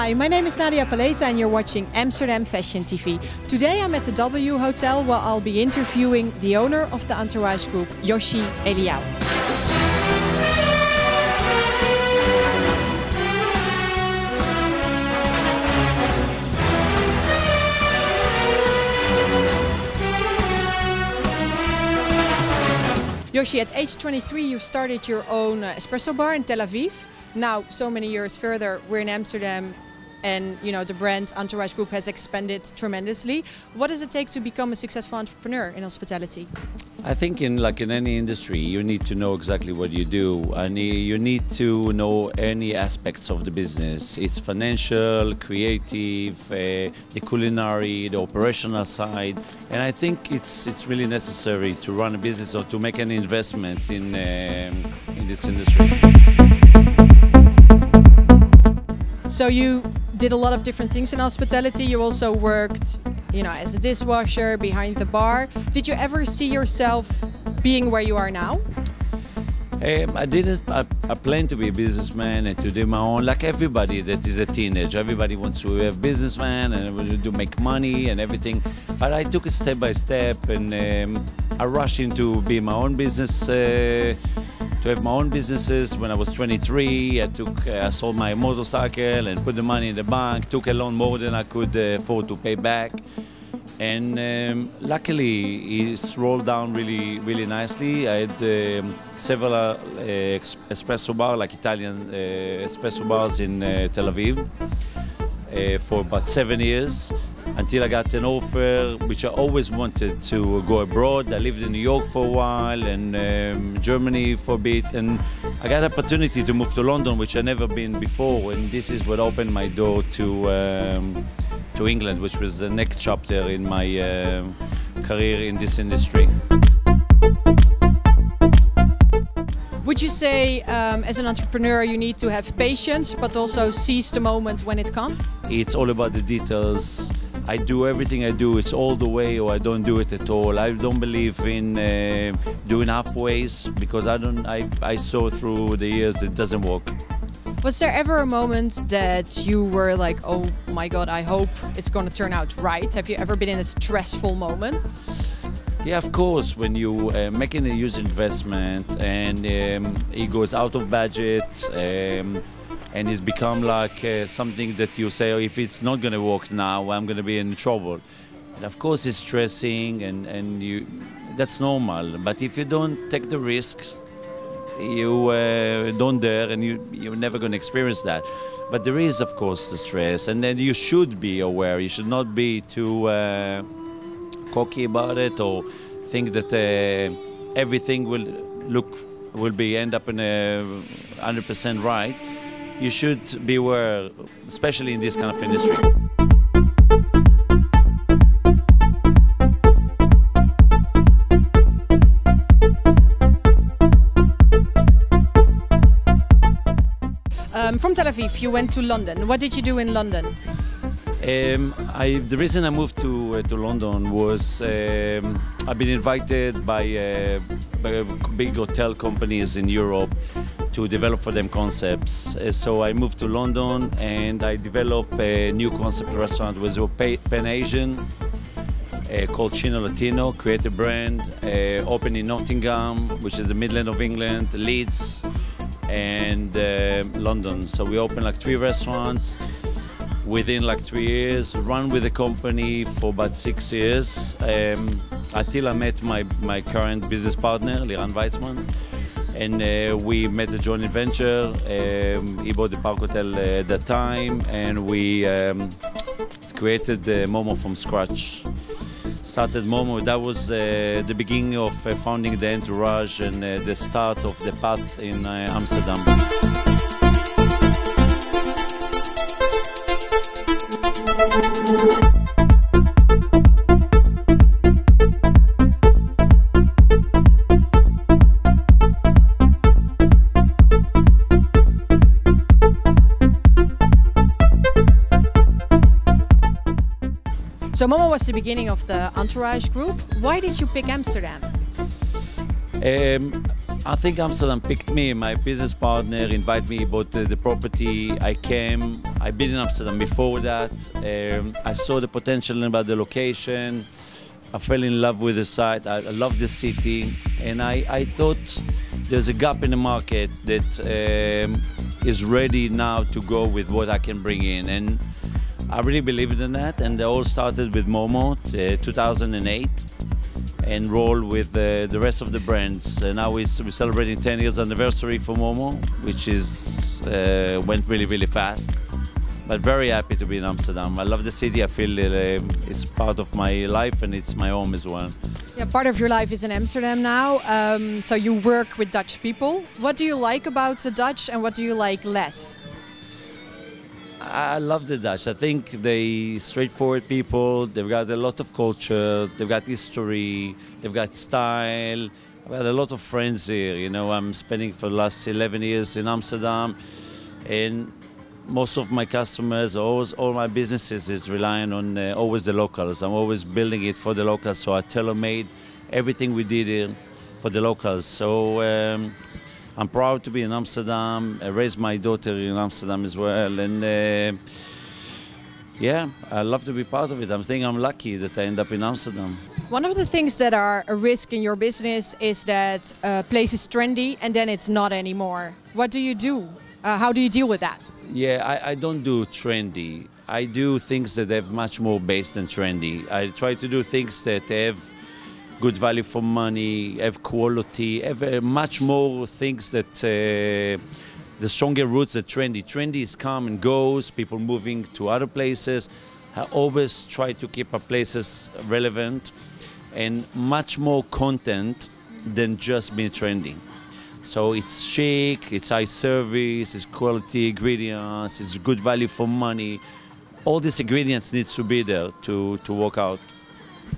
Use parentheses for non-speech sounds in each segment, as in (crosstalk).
Hi, my name is Nadia Palesa and you're watching Amsterdam Fashion TV. Today I'm at the W Hotel where I'll be interviewing the owner of the Entourage Group, Yossi Eliyahoo. Yossi, at age 23 you started your own espresso bar in Tel Aviv. Now, so many years further, we're in Amsterdam and you know the brand Entourage Group has expanded tremendously. What does it take to become a successful entrepreneur in hospitality? I think in like in any industry, you need to know exactly what you do, and you need to know any aspects of the business. It's financial, creative, uh, the culinary, the operational side, and I think it's it's really necessary to run a business or to make an investment in um, in this industry. So you did a lot of different things in hospitality. You also worked, you know, as a dishwasher behind the bar. Did you ever see yourself being where you are now? Um, I didn't. I, I plan to be a businessman and to do my own, like everybody that is a teenager. Everybody wants to be a businessman and to make money and everything. But I took it step by step, and um, I rushed into be my own business. Uh, to have my own businesses. When I was 23, I took, uh, I sold my motorcycle and put the money in the bank. Took a loan more than I could uh, afford to pay back, and um, luckily it's rolled down really, really nicely. I had um, several uh, espresso bars, like Italian uh, espresso bars in uh, Tel Aviv, uh, for about seven years until I got an offer, which I always wanted to go abroad. I lived in New York for a while and um, Germany for a bit, and I got an opportunity to move to London, which I never been before, and this is what opened my door to um, to England, which was the next chapter in my uh, career in this industry. Would you say, um, as an entrepreneur, you need to have patience, but also seize the moment when it comes? It's all about the details. I do everything I do, it's all the way or I don't do it at all. I don't believe in uh, doing halfways because I don't. I, I saw through the years it doesn't work. Was there ever a moment that you were like, oh my god, I hope it's going to turn out right? Have you ever been in a stressful moment? Yeah, of course. When you uh, making a huge investment and um, it goes out of budget. Um, and it's become like uh, something that you say, oh, if it's not going to work now, I'm going to be in trouble. And of course, it's stressing, and, and you, that's normal. But if you don't take the risk, you uh, don't dare, and you, you're never going to experience that. But there is, of course, the stress, and then you should be aware. You should not be too uh, cocky about it or think that uh, everything will look will be end up in a 100% right you should be aware, especially in this kind of industry. Um, from Tel Aviv, you went to London. What did you do in London? Um, I, the reason I moved to uh, to London was um, I've been invited by, uh, by big hotel companies in Europe to develop for them concepts. Uh, so I moved to London and I developed a new concept restaurant with Pan Asian uh, called Chino Latino, create a brand, uh, open in Nottingham, which is the Midland of England, Leeds, and uh, London. So we opened like three restaurants within like three years, run with the company for about six years um, until I met my, my current business partner, Liran Weizman and uh, we made a joint venture. Um, he bought the Park Hotel uh, at that time, and we um, created the Momo from scratch. Started Momo. That was uh, the beginning of uh, founding the entourage and uh, the start of the path in uh, Amsterdam. Momo was the beginning of the Entourage group. Why did you pick Amsterdam? Um, I think Amsterdam picked me. My business partner invited me, bought the, the property. I came. I've been in Amsterdam before that. Um, I saw the potential about the location. I fell in love with the site. I, I love the city, and I, I thought there's a gap in the market that um, is ready now to go with what I can bring in. And I really believed in that. And they all started with Momo, uh, 2008 and roll with uh, the rest of the brands. Uh, now we're, we're, celebrating 10 years anniversary for Momo, which is uh, went really really fast. But very happy to be in Amsterdam. I love the city. I feel uh, it's part of my life and it's my home as well. Yeah, part of your life is in Amsterdam now. Um, so you work with Dutch people. What do you like about the Dutch and what do you like less? I love the Dutch. I think they straightforward people. They've got a lot of culture. They've got history. They've got style. I've got a lot of friends here. You know, I'm spending for the last 11 years in Amsterdam, and most of my customers, always, all my businesses is relying on uh, always the locals. I'm always building it for the locals. So I tailor-made everything we did here for the locals. So. Um, I'm proud to be in Amsterdam. I raised my daughter in Amsterdam as well, and uh, yeah, I love to be part of it. I'm thinking I'm lucky that I end up in Amsterdam. One of the things that are a risk in your business is that a place is trendy and then it's not anymore. What do you do? Uh, how do you deal with that? Yeah, I, I don't do trendy. I do things that have much more base than trendy. I try to do things that have good value for money, have quality, have uh, much more things that uh, the stronger roots are trendy. Trendy is come and goes, people moving to other places. I always try to keep our places relevant and much more content than just being trendy. So it's chic, it's high service, it's quality ingredients, it's good value for money. All these ingredients needs to be there to, to work out.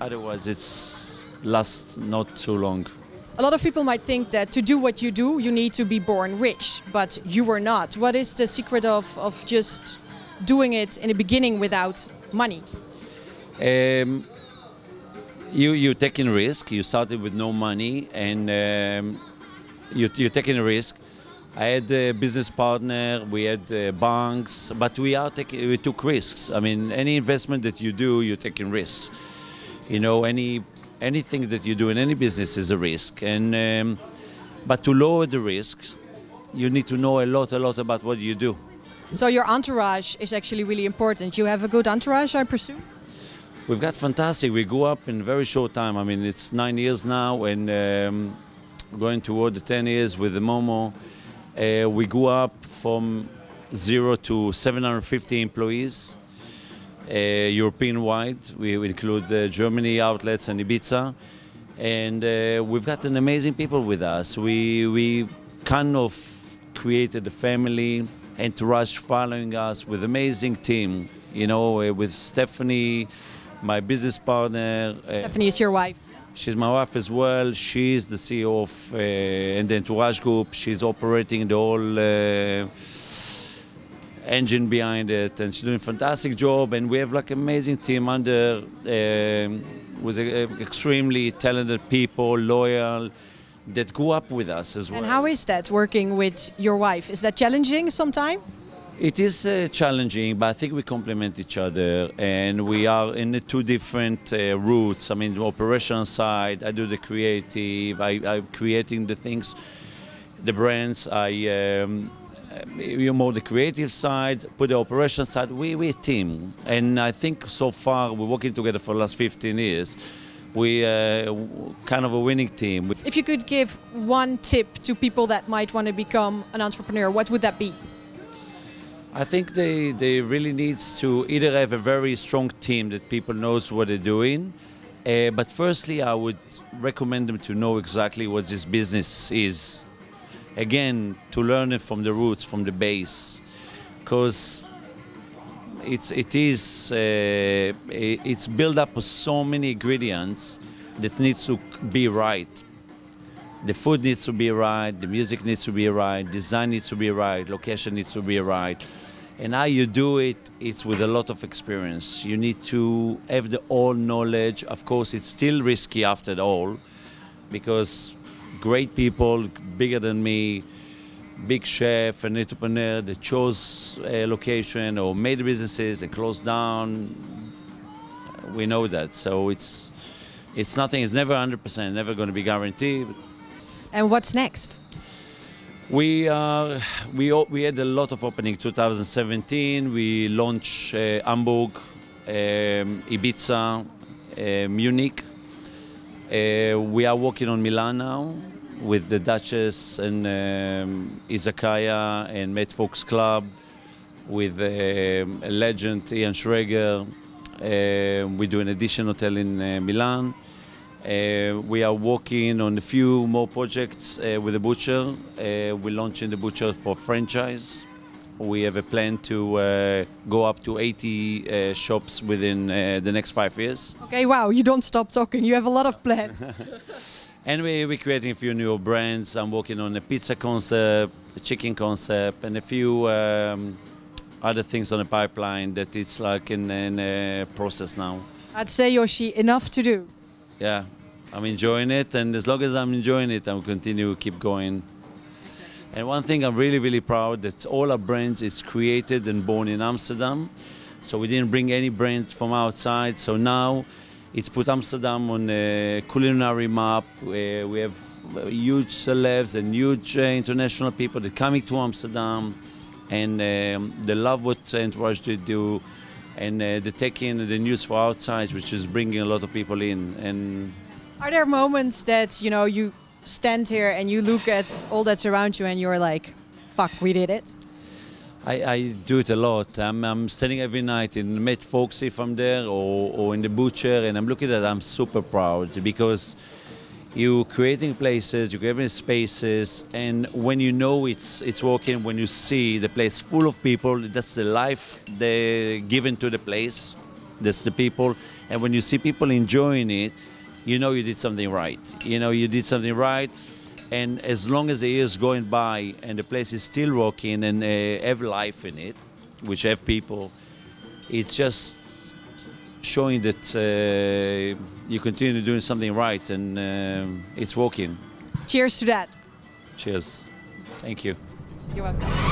Otherwise, it's last not too long. A lot of people might think that to do what you do, you need to be born rich, but you were not. What is the secret of, of just doing it in the beginning without money? Um, you you taking risk. You started with no money, and um, you you're taking a risk. I had a business partner, we had uh, banks, but we are taking we took risks. I mean, any investment that you do, you're taking risks. You know, any anything that you do in any business is a risk. And um, but to lower the risks, you need to know a lot, a lot about what you do. So your entourage is actually really important. You have a good entourage, I presume. We've got fantastic. We grew up in a very short time. I mean, it's nine years now, and um, going toward the ten years with the Momo. Uh, we grew up from zero to 750 employees. Uh, European-wide. We include uh, Germany outlets and Ibiza. And uh, we've got an amazing people with us. We, we kind of created a family entourage following us with amazing team. You know, with Stephanie, my business partner. Stephanie is your wife. She's my wife as well. She's the CEO of uh, the Entourage Group. She's operating the whole uh, engine behind it, and she's doing a fantastic job. And we have like amazing team under uh, with a, a extremely talented people, loyal, that grew up with us as well. And how is that working with your wife? Is that challenging sometimes? It is uh, challenging, but I think we complement each other, and we are in the two different uh, routes. I mean, the operation side, I do the creative, I, am creating the things, the brands. I um, you more the creative side, put the operation side. We we a team, and I think so far we're working together for the last 15 years. We uh, kind of a winning team. If you could give one tip to people that might want to become an entrepreneur, what would that be? I think they, they really needs to either have a very strong team that people knows what they're doing, uh, but firstly I would recommend them to know exactly what this business is again to learn it from the roots, from the base, because it's it is uh, it's built up of so many ingredients that needs to be right. The food needs to be right, the music needs to be right, design needs to be right, location needs to be right. And how you do it, it's with a lot of experience. You need to have the all knowledge. Of course, it's still risky after all, because great people, bigger than me, big chef, an entrepreneur that chose a location or made businesses and closed down. We know that, so it's it's nothing. It's never 100%, never going to be guaranteed. And what's next? We are we we had a lot of opening 2017. We launched uh, Hamburg, um, Ibiza, uh, Munich. Uh, we are working on Milan now with the Duchess and um, Izakaya and Met Fox Club with um, a legend Ian Schrager. Uh, we do an addition hotel in uh, Milan. Uh, we are working on a few more projects uh, with the butcher. Uh, we're launching the butcher for franchise. We have a plan to uh, go up to 80 uh, shops within uh, the next five years. Okay, wow, you don't stop talking. You have a lot of plans. (laughs) And we, we're creating a few new brands. I'm working on a pizza concept, a chicken concept, and a few um, other things on the pipeline that it's like in, in a process now. I'd say, Yossi, enough to do. Yeah, I'm enjoying it, and as long as I'm enjoying it, I'll continue to keep going. And one thing I'm really, really proud that all our brands is created and born in Amsterdam. So we didn't bring any brand from outside. So now it's put Amsterdam on a culinary map. We have huge celebs and huge uh, international people that coming to Amsterdam, and um, they love what Entourage they do, and uh, they take in the news for outside, which is bringing a lot of people in. And Are there moments that, you know, you stand here and you look at all that's around you and you're like, fuck, we did it? I, I do it a lot. I'm, I'm standing every night in Met Folks if I'm there or, or in the butcher and I'm looking at it, I'm super proud because you're creating places, you're creating spaces and when you know it's it's working, when you see the place full of people, that's the life they given to the place. That's the people. And when you see people enjoying it, you know you did something right. You know you did something right and as long as the years going by and the place is still working and uh, have life in it, which have people, it's just showing that uh, you continue doing something right and um it's working. Cheers to that. Cheers. Thank you. You're welcome.